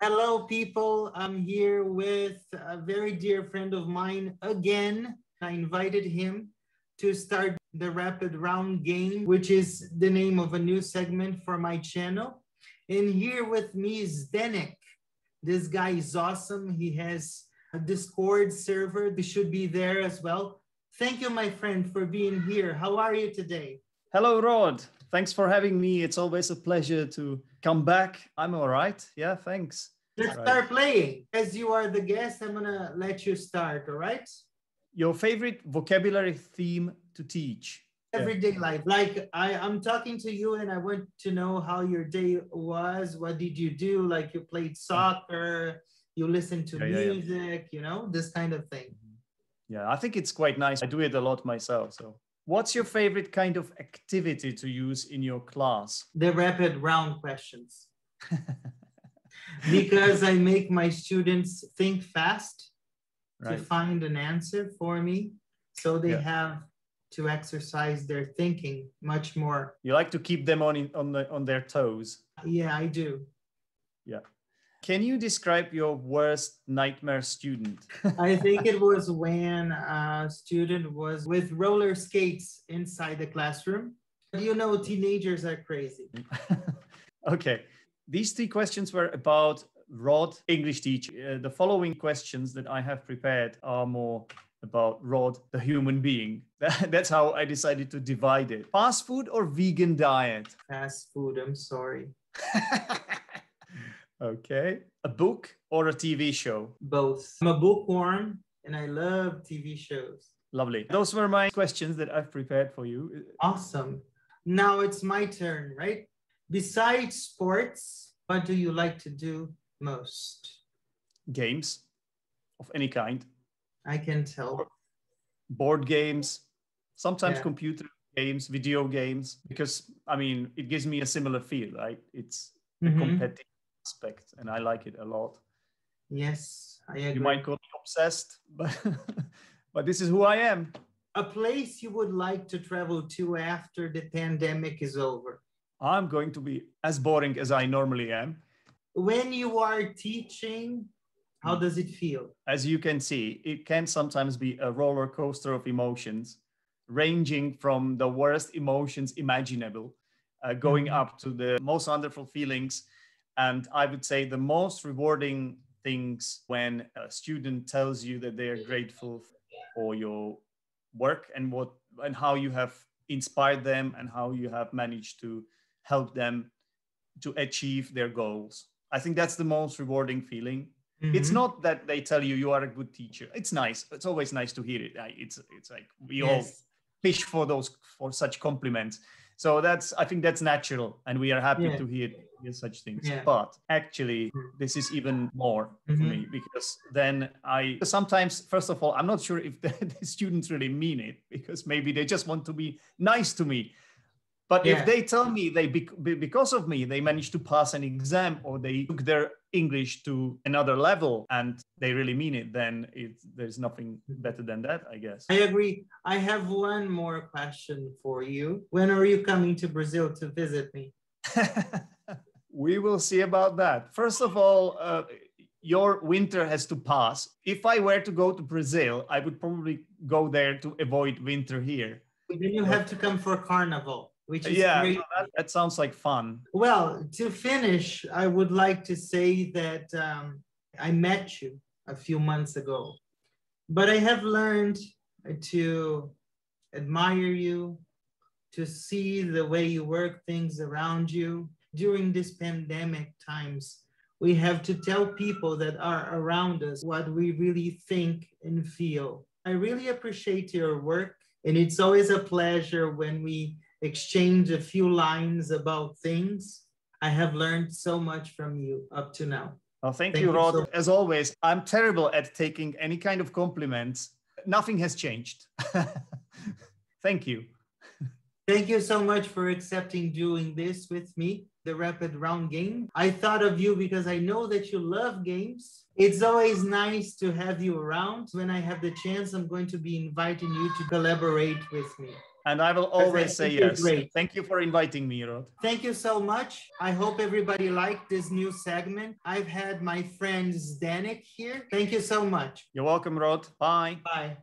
Hello, people. I'm here with a very dear friend of mine again. I invited him to start the Rapid Round game, which is the name of a new segment for my channel. And here with me is Zdenek. This guy is awesome. He has a Discord server. This should be there as well. Thank you, my friend, for being here. How are you today? Hello, Rod. Thanks for having me. It's always a pleasure to come back. I'm all right. Yeah, thanks. Let's Right. start playing. As you are the guest, I'm gonna let you start, all right? Your favorite vocabulary theme to teach? Yeah. Everyday life. Like I, I'm talking to you and I want to know how your day was. What did you do? Like you played mm. soccer, you listened to Yeah, yeah, yeah. music, you know, this kind of thing. Mm-hmm. Yeah, I think it's quite nice. I do it a lot myself. So, what's your favorite kind of activity to use in your class? The rapid round questions. because I make my students think fast to find an answer for me. So they Yeah. have to exercise their thinking much more. You like to keep them on on the on their toes. Yeah, I do. Can you describe your worst nightmare student? I think it was when a student was with roller skates inside the classroom. You know, teenagers are crazy. okay. These three questions were about Rod, English teacher. Uh, the following questions that I have prepared are more about Rod, the human being. That's how I decided to divide it. Fast food or vegan diet? Fast food, I'm sorry. Okay. A book or a TV show? Both. I'm a bookworm and I love TV shows. Lovely. Those were my questions that I've prepared for you. Awesome. Now it's my turn, right? Besides sports, what do you like to do most? Games of any kind, I can tell. board games, sometimes Yeah. computer games, video games, because I mean, it gives me a similar feel, right? It's Mhm. competitive aspect, and I like it a lot. Yes, I agree. You might call me obsessed, but but this is who I am. a place you would like to travel to after the pandemic is over. I'm going to be as boring as I normally am. When you are teaching, how does it feel? As you can see, it can sometimes be a roller coaster of emotions, ranging from the worst emotions imaginable, uh, going Mhm. up to the most wonderful feelings. And I would say the most rewarding things when a student tells you that they are grateful for your work and what and how you have inspired them and how you have managed to help them to achieve their goals. I think that's the most rewarding feeling it's Mhm. not that they tell you you are a good teacher it's nice it's always nice to hear it it's it's like we all Yes. fish for those for such compliments so that's i think that's natural and we are happy Yeah. to hear, such things Yeah. but actually this is even more for Mhm. me because then i sometimes first of all i'm not sure if the, the students really mean it because maybe they just want to be nice to me but Yeah. if they tell me they because of me they managed to pass an exam or they took their english to another level and they really mean it then it, there's nothing better than that i guess I agree. I have one more question for you. When are you coming to Brazil to visit me? we will see about that first of all uh, your winter has to pass if i were to go to brazil i would probably go there to avoid winter here Then you have to come for Carnival, which is yeah great. that, that sounds like fun Well, to finish, I would like to say that um, I met you a few months ago, but I have learned to admire you, to see the way you work things around you. During this pandemic times, we have to tell people that are around us what we really think and feel. I really appreciate your work, and it's always a pleasure when we exchange a few lines about things. I have learned so much from you up to now. well thank, Thank you you rod so- as always i'm terrible at taking any kind of compliments nothing has changed thank you Thank you so much for accepting doing this with me, the rapid round game. I thought of you because I know that you love games. It's always nice to have you around. When I have the chance, I'm going to be inviting you to collaborate with me. And I will always say yes. Great. Thank you for inviting me, Rod. Thank you so much. I hope everybody liked this new segment. I've had my friend Zdenek here. Thank you so much. You're welcome, Rod. Bye. Bye.